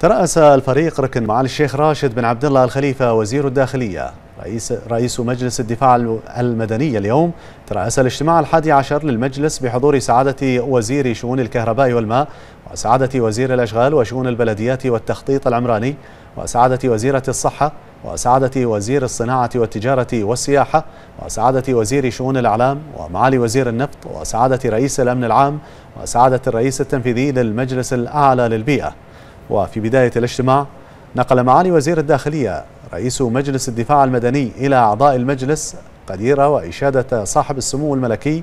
ترأس الفريق ركن معالي الشيخ راشد بن عبد الله الخليفة وزير الداخلية. رئيس رئيس مجلس الدفاع المدني اليوم ترأس الاجتماع الحادي عشر للمجلس بحضور سعادة وزير شؤون الكهرباء والماء وسعادة وزير الأشغال وشؤون البلديات والتخطيط العمراني وسعادة وزيرة الصحة وسعادة وزير الصناعة والتجارة والسياحة وسعادة وزير شؤون الإعلام ومعالي وزير النفط وسعادة رئيس الأمن العام وسعادة الرئيس التنفيذي للمجلس الأعلى للبيئة. وفي بداية الاجتماع نقل معالي وزير الداخلية رئيس مجلس الدفاع المدني إلى أعضاء المجلس قديرة وإشادة صاحب السمو الملكي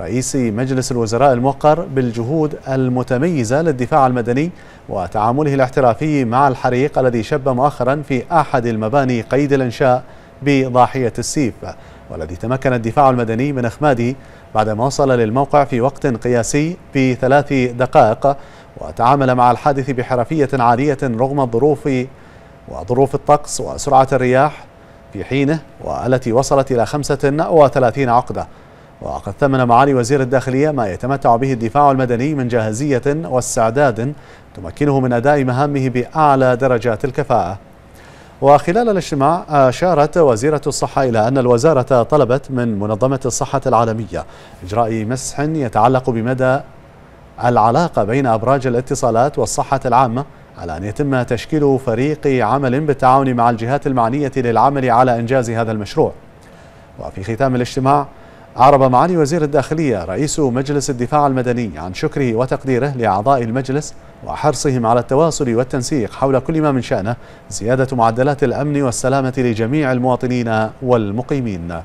رئيس مجلس الوزراء الموقر بالجهود المتميزة للدفاع المدني وتعامله الاحترافي مع الحريق الذي شب مؤخرا في أحد المباني قيد الإنشاء بضاحية السيف والذي تمكن الدفاع المدني من إخماده بعدما وصل للموقع في وقت قياسي بثلاث دقائق وتعامل مع الحادث بحرفية عالية رغم الظروف وظروف الطقس وسرعة الرياح في حينه والتي وصلت إلى 35 عقدة. وقد ثمن معالي وزير الداخلية ما يتمتع به الدفاع المدني من جاهزية واستعداد تمكنه من أداء مهامه بأعلى درجات الكفاءة. وخلال الاجتماع أشارت وزيرة الصحة إلى أن الوزارة طلبت من منظمة الصحة العالمية إجراء مسح يتعلق بمدى العلاقة بين أبراج الاتصالات والصحة العامة على أن يتم تشكيل فريق عمل بالتعاون مع الجهات المعنية للعمل على إنجاز هذا المشروع. وفي ختام الاجتماع أعرب معالي وزير الداخلية رئيس مجلس الدفاع المدني عن شكره وتقديره لأعضاء المجلس وحرصهم على التواصل والتنسيق حول كل ما من شأنه زيادة معدلات الأمن والسلامة لجميع المواطنين والمقيمين.